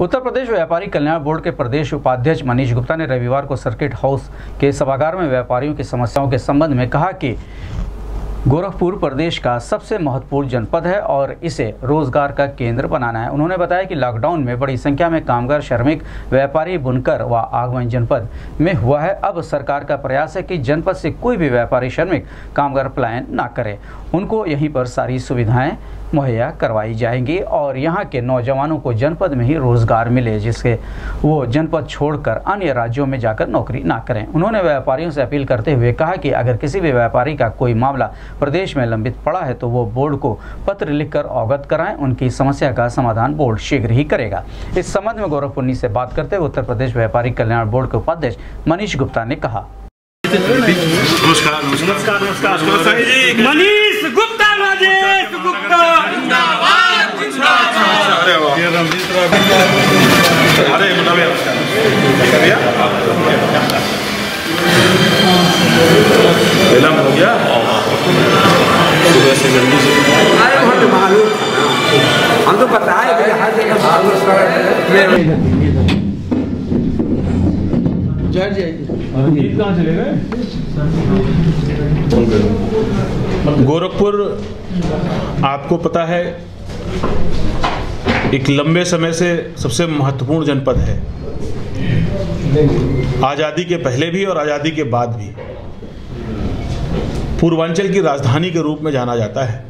उत्तर प्रदेश व्यापारी कल्याण बोर्ड के प्रदेश उपाध्यक्ष मनीष गुप्ता ने रविवार को सर्किट हाउस के सभागार में व्यापारियों की समस्याओं के संबंध में कहा कि गोरखपुर प्रदेश का सबसे महत्वपूर्ण जनपद है और इसे रोज़गार का केंद्र बनाना है। उन्होंने बताया कि लॉकडाउन में बड़ी संख्या में कामगार, श्रमिक, व्यापारी, बुनकर व आगमन जनपद में हुआ है। अब सरकार का प्रयास है कि जनपद से कोई भी व्यापारी, श्रमिक, कामगार पलायन ना करे। उनको यहीं पर सारी सुविधाएँ मुहैया करवाई जाएँगी और यहाँ के नौजवानों को जनपद में ही रोज़गार मिले जिससे वो जनपद छोड़कर अन्य राज्यों में जाकर नौकरी ना करें। उन्होंने व्यापारियों से अपील करते हुए कहा कि अगर किसी भी व्यापारी का कोई मामला प्रदेश में लंबित पड़ा है तो वो बोर्ड को पत्र लिखकर अवगत कराएँ। उनकी समस्या का समाधान बोर्ड शीघ्र ही करेगा। इस संबंध में गौरवपुन्नी से बात करते हुए उत्तर प्रदेश व्यापारी कल्याण बोर्ड के उपाध्यक्ष मनीष गुप्ता ने कहा। नमस्कार नमस्कार। नमस्कार नमस्कार। जी मनीष! राजेश गुप्ता अरे ठीक है हो गया सुबह से जल्दी से अरे वो तो मालूम हम तो बताए हर जगह गोरखपुर आपको पता है एक लंबे समय से सबसे महत्वपूर्ण जनपद है। आज़ादी के पहले भी और आज़ादी के बाद भी। पूर्वांचल की राजधानी के रूप में जाना जाता है।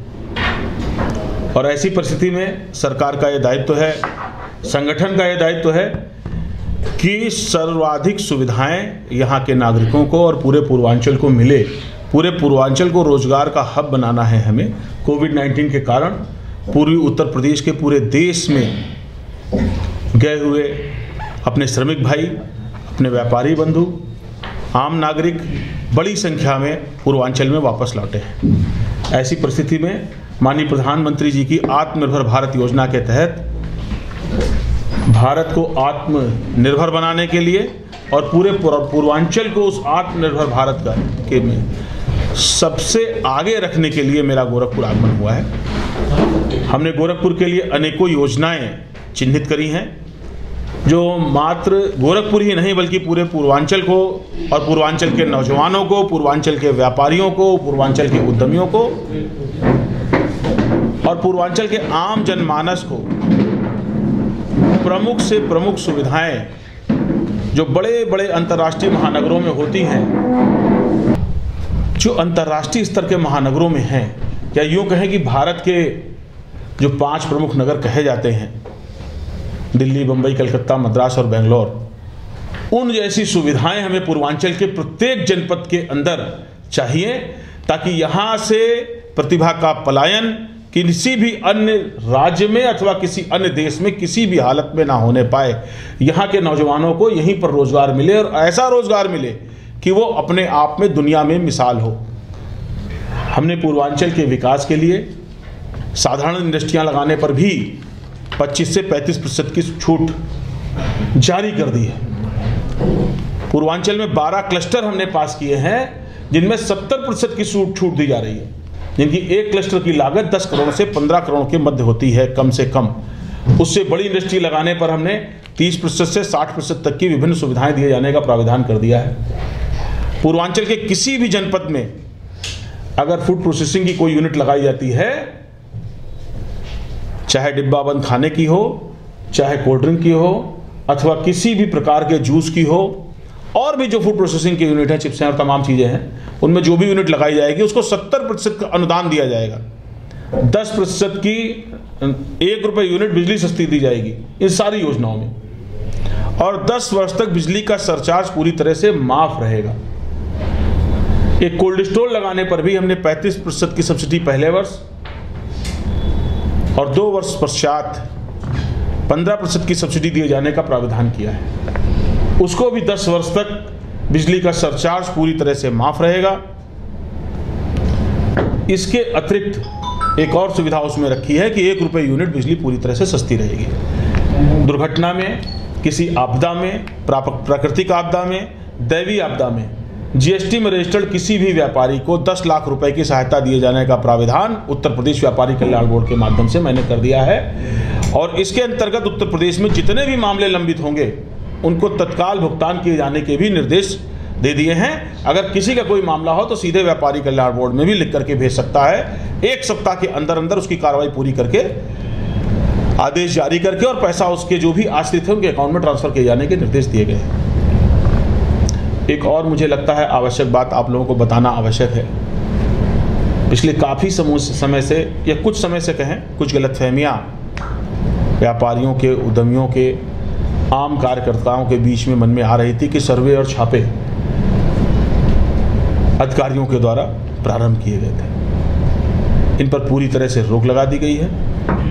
और ऐसी परिस्थिति में सरकार का ये दायित्व तो है संगठन का ये दायित्व तो है कि सर्वाधिक सुविधाएँ यहाँ के नागरिकों को और पूरे पूर्वांचल को मिले। पूरे पूर्वांचल को रोज़गार का हब बनाना है हमें कोविड 19 के कारण। पूर्वी उत्तर प्रदेश के पूरे देश में गए हुए अपने श्रमिक भाई, अपने व्यापारी बंधु, आम नागरिक बड़ी संख्या में पूर्वांचल में वापस लौटे हैं। ऐसी परिस्थिति में माननीय प्रधानमंत्री जी की आत्मनिर्भर भारत योजना के तहत भारत को आत्मनिर्भर बनाने के लिए और पूरे पूर्वांचल को उस आत्मनिर्भर भारत का के में सबसे आगे रखने के लिए मेरा गोरखपुर आगमन हुआ है। हमने गोरखपुर के लिए अनेकों योजनाएँ चिन्हित करी हैं, जो मात्र गोरखपुर ही नहीं, बल्कि पूरे पूर्वांचल को और पूर्वांचल के नौजवानों को, पूर्वांचल के व्यापारियों को, पूर्वांचल के उद्यमियों को और पूर्वांचल के आम जनमानस को प्रमुख से प्रमुख सुविधाएँ जो बड़े बड़े अंतर्राष्ट्रीय महानगरों में होती हैं, जो अंतर्राष्ट्रीय स्तर के महानगरों में हैं, या यूँ कहें कि भारत के जो पाँच प्रमुख नगर कहे जाते हैं, दिल्ली बम्बई कलकत्ता, मद्रास और बेंगलोर, उन जैसी सुविधाएँ हमें पूर्वांचल के प्रत्येक जनपद के अंदर चाहिए ताकि यहाँ से प्रतिभा का पलायन किसी भी अन्य राज्य में अथवा किसी अन्य देश में किसी भी हालत में ना होने पाए। यहाँ के नौजवानों को यहीं पर रोज़गार मिले और ऐसा रोज़गार मिले कि वो अपने आप में दुनिया में मिसाल हो। हमने पूर्वांचल के विकास के लिए साधारण इंडस्ट्रियाँ लगाने पर भी 25 से 35 प्रतिशत की छूट जारी कर दी है। पूर्वांचल में 12 क्लस्टर हमने पास किए हैं, जिनमें 70 प्रतिशत की छूट छूट दी जा रही है। जिनकी एक क्लस्टर की लागत 10 करोड़ से 15 करोड़ के मध्य होती है, कम से कम। उससे बड़ी इंडस्ट्री लगाने पर हमने 30 प्रतिशत से 60 प्रतिशत तक की विभिन्न सुविधाएँ दिए जाने का प्राविधान कर दिया है। पूर्वांचल के किसी भी जनपद में अगर फ़ूड प्रोसेसिंग की कोई यूनिट लगाई जाती है, चाहे डिब्बा बंद खाने की हो, चाहे कोल्ड ड्रिंक की हो, अथवा किसी भी प्रकार के जूस की हो और भी जो फ़ूड प्रोसेसिंग की यूनिट है चिप्स हैं और तमाम चीज़ें हैं, उनमें जो भी यूनिट लगाई जाएगी, उसको 70 प्रतिशत का अनुदान दिया जाएगा। 10 प्रतिशत की, एक रुपये यूनिट बिजली सस्ती दी जाएगी, इन सारी योजनाओं में। और 10 वर्ष तक बिजली का सरचार्ज पूरी तरह से माफ़ रहेगा। एक कोल्ड स्टोर लगाने पर भी हमने 35 प्रतिशत की सब्सिडी पहले वर्ष और दो वर्ष पश्चात 15 प्रतिशत की सब्सिडी दिए जाने का प्रावधान किया है। उसको भी 10 वर्ष तक बिजली का सरचार्ज पूरी तरह से माफ़ रहेगा। इसके अतिरिक्त एक और सुविधा उसमें रखी है कि एक रुपये यूनिट बिजली पूरी तरह से सस्ती रहेगी। दुर्घटना में, किसी आपदा में प्राकृतिक आपदा में दैवी आपदा में, जीएसटी में रजिस्टर्ड किसी भी व्यापारी को 10 लाख रुपए की सहायता दिए जाने का प्राविधान उत्तर प्रदेश व्यापारी कल्याण बोर्ड के माध्यम से मैंने कर दिया है। और इसके अंतर्गत उत्तर प्रदेश में जितने भी मामले लंबित होंगे उनको तत्काल भुगतान किए जाने के भी निर्देश दे दिए हैं। अगर किसी का कोई मामला हो तो सीधे व्यापारी कल्याण बोर्ड में भी लिख करके भेज सकता है। एक सप्ताह के अंदर अंदर उसकी कार्रवाई पूरी करके आदेश जारी करके और पैसा उसके जो भी आश्रित है, उनके अकाउंट में ट्रांसफ़र किए जाने के निर्देश दिए गए एक और मुझे लगता है आवश्यक बात आप लोगों को बताना आवश्यक है। पिछले काफ़ी समय से या कुछ समय से कहें, कुछ गलतफहमियाँ, व्यापारियों के, उद्यमियों के आम कार्यकर्ताओं के बीच में मन में आ रही थी कि सर्वे और छापे अधिकारियों के द्वारा प्रारंभ किए गए थे। इन पर पूरी तरह से रोक लगा दी गई है।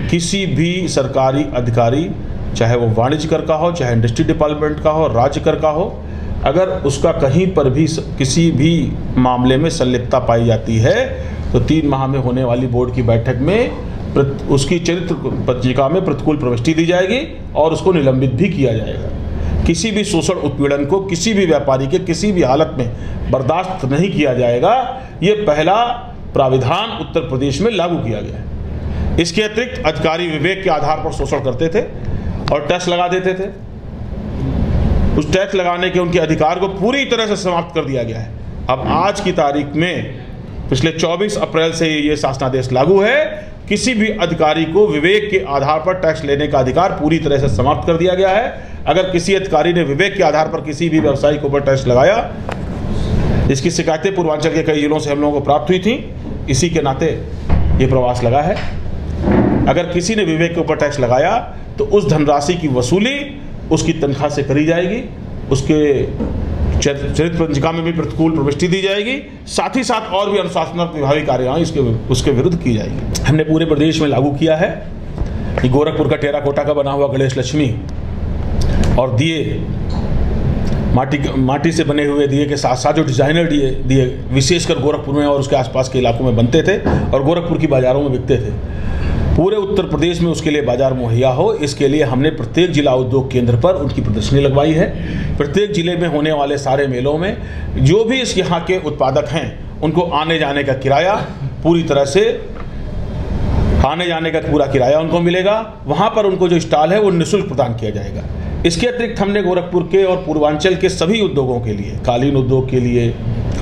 किसी भी सरकारी अधिकारी, चाहे वो वाणिज्य कर का हो, चाहे इंडस्ट्री डिपार्टमेंट का हो राज्य कर का हो, अगर उसका कहीं पर भी किसी भी मामले में संलिप्तता पाई जाती है तो तीन माह में होने वाली बोर्ड की बैठक में उसकी चरित्र पत्रिका में प्रतिकूल प्रविष्टि दी जाएगी और उसको निलंबित भी किया जाएगा। किसी भी शोषण उत्पीड़न को, किसी भी व्यापारी के, किसी भी हालत में बर्दाश्त नहीं किया जाएगा। ये पहला प्राविधान उत्तर प्रदेश में लागू किया गया। इसके अतिरिक्त अधिकारी विवेक के आधार पर शोषण करते थे और टैक्स लगा देते थे। उस टैक्स लगाने के उनके अधिकार को पूरी तरह से समाप्त कर दिया गया है। अब आज की तारीख में पिछले 24 अप्रैल से ये शासनादेश लागू है। किसी भी अधिकारी को विवेक के आधार पर टैक्स लेने का अधिकार पूरी तरह से समाप्त कर दिया गया है। अगर किसी अधिकारी ने विवेक के आधार पर किसी भी व्यवसायी के ऊपर टैक्स लगाया, इसकी शिकायतें पूर्वांचल के कई जिलों से हम लोगों को प्राप्त हुई थी। इसी के नाते ये प्रवास लगा है। अगर किसी ने विवेक के ऊपर टैक्स लगाया तो उस धनराशि की वसूली उसकी तनख्वाह से करी जाएगी। उसके चरित्र पंचिका में भी प्रतिकूल प्रविष्टि दी जाएगी। साथ ही साथ और भी अनुशासनात्मक विभागी कार्यवाही इसके उसके विरुद्ध की जाएगी। हमने पूरे प्रदेश में लागू किया है कि गोरखपुर का टेराकोटा का बना हुआ गणेश लक्ष्मी और दिए, माटी माटी से बने हुए दिए के साथ साथ जो डिज़ाइनर दिए दिए, विशेषकर गोरखपुर में और उसके आसपास के इलाकों में बनते थे और गोरखपुर की बाज़ारों में बिकते थे। पूरे उत्तर प्रदेश में उसके लिए बाज़ार मुहैया हो, इसके लिए हमने प्रत्येक जिला उद्योग केंद्र पर उनकी प्रदर्शनी लगवाई है। प्रत्येक ज़िले में होने वाले सारे मेलों में जो भी इस यहाँ के उत्पादक हैं, उनको आने जाने का किराया पूरी तरह से, आने जाने का पूरा किराया उनको मिलेगा। वहाँ पर उनको जो स्टॉल है, वो निःशुल्क प्रदान किया जाएगा। इसके अतिरिक्त हमने गोरखपुर के और पूर्वांचल के सभी उद्योगों के लिए, कालीन उद्योग के लिए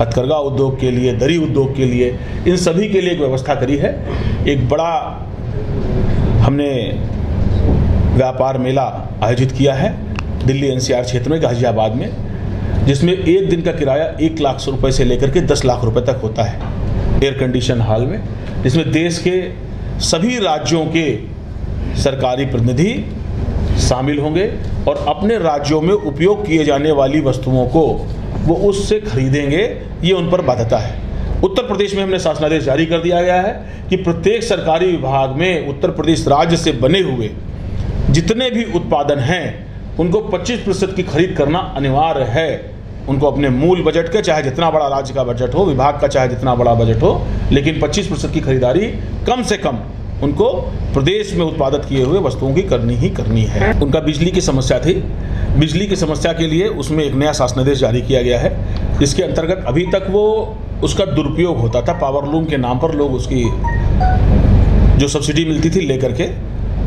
हथकरघा उद्योग के लिए, दरी उद्योग के लिए, इन सभी के लिए एक व्यवस्था करी है। एक बड़ा हमने व्यापार मेला आयोजित किया है दिल्ली एनसीआर क्षेत्र में, गाजियाबाद में, जिसमें एक दिन का किराया एक लाख रुपए से लेकर के दस लाख रुपए तक होता है एयर कंडीशन हॉल में, जिसमें देश के सभी राज्यों के सरकारी प्रतिनिधि शामिल होंगे और अपने राज्यों में उपयोग किए जाने वाली वस्तुओं को वो उससे खरीदेंगे, ये उन पर बाध्यता है। उत्तर प्रदेश में हमने शासनादेश जारी कर दिया गया है कि प्रत्येक सरकारी विभाग में उत्तर प्रदेश राज्य से बने हुए जितने भी उत्पादन हैं, उनको 25 प्रतिशत की खरीद करना अनिवार्य है। उनको अपने मूल बजट के, चाहे जितना बड़ा राज्य का बजट हो, विभाग का, चाहे जितना बड़ा बजट हो, लेकिन 25 प्रतिशत की खरीदारी कम से कम उनको प्रदेश में उत्पादित किए हुए वस्तुओं की करनी ही करनी है। उनका बिजली की समस्या थी। बिजली की समस्या के लिए उसमें एक नया शासनादेश जारी किया गया है। जिसके अंतर्गत अभी तक वो उसका दुरुपयोग होता था। पावर लूम के नाम पर लोग उसकी जो सब्सिडी मिलती थी लेकर के,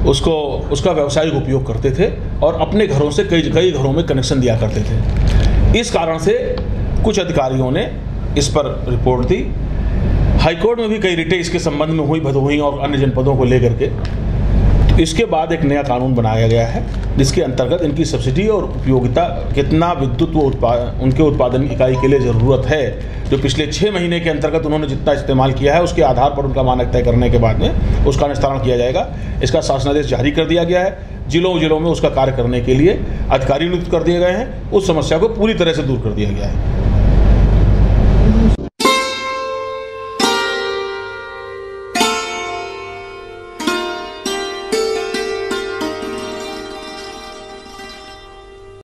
उसको, उसका व्यावसायिक उपयोग करते थे और अपने घरों से कई कई घरों में कनेक्शन दिया करते थे। इस कारण से कुछ अधिकारियों ने इस पर रिपोर्ट दी। हाईकोर्ट में भी कई रिटे इसके संबंध में हुई, भदोही और अन्य जनपदों को लेकर के। इसके बाद एक नया कानून बनाया गया है, जिसके अंतर्गत इनकी सब्सिडी और उपयोगिता, कितना विद्युत वो उत्पाद उनके उत्पादन इकाई के लिए ज़रूरत है, जो पिछले छः महीने के अंतर्गत उन्होंने जितना इस्तेमाल किया है, उसके आधार पर उनका मानक तय करने के बाद में उसका निस्तारण किया जाएगा। इसका शासनादेश जारी कर दिया गया है। जिलों जिलों में उसका कार्य करने के लिए अधिकारी नियुक्त कर दिए गए हैं। उस समस्या को पूरी तरह से दूर कर दिया गया है।